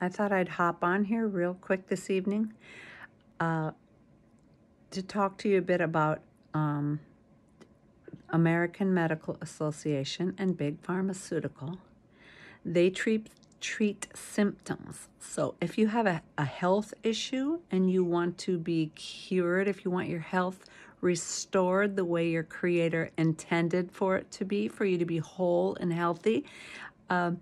I thought I'd hop on here real quick this evening uh, to talk to you a bit about um, American Medical Association and Big Pharmaceutical. They treat treat symptoms. So if you have a, a health issue and you want to be cured, if you want your health restored the way your creator intended for it to be, for you to be whole and healthy, uh,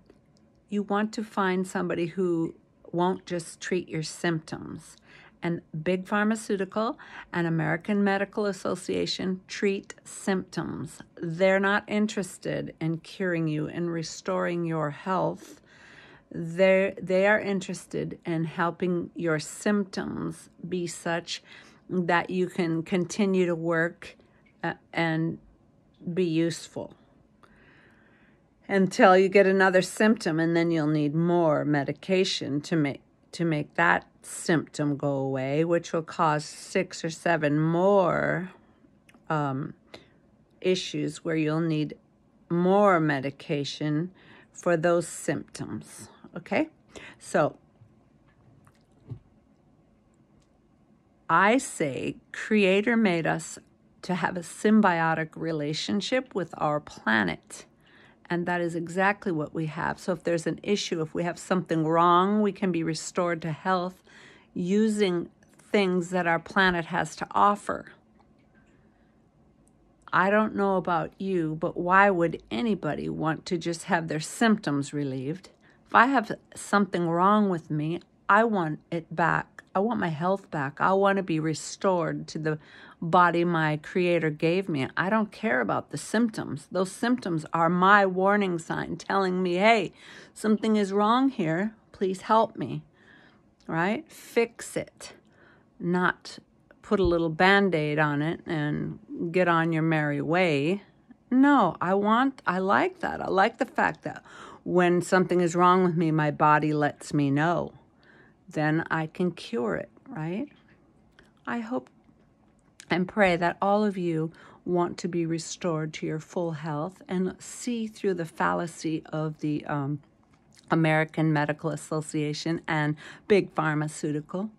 you want to find somebody who won't just treat your symptoms. And Big Pharmaceutical and American Medical Association treat symptoms. They're not interested in curing you and restoring your health. They're, they are interested in helping your symptoms be such that you can continue to work uh, and be useful until you get another symptom and then you'll need more medication to make to make that symptom go away which will cause six or seven more um, issues where you'll need more medication for those symptoms okay? So I say creator made us to have a symbiotic relationship with our planet and that is exactly what we have. So if there's an issue, if we have something wrong, we can be restored to health using things that our planet has to offer. I don't know about you, but why would anybody want to just have their symptoms relieved? If I have something wrong with me, I want it back. I want my health back. I want to be restored to the body my creator gave me. I don't care about the symptoms. Those symptoms are my warning sign telling me, hey, something is wrong here. Please help me. Right? Fix it. Not put a little band aid on it and get on your merry way. No, I want, I like that. I like the fact that when something is wrong with me, my body lets me know. Then I can cure it, right? I hope and pray that all of you want to be restored to your full health and see through the fallacy of the um, American Medical Association and Big Pharmaceutical.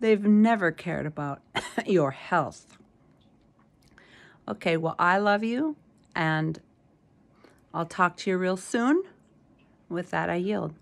They've never cared about your health. Okay, well, I love you, and I'll talk to you real soon. With that, I yield.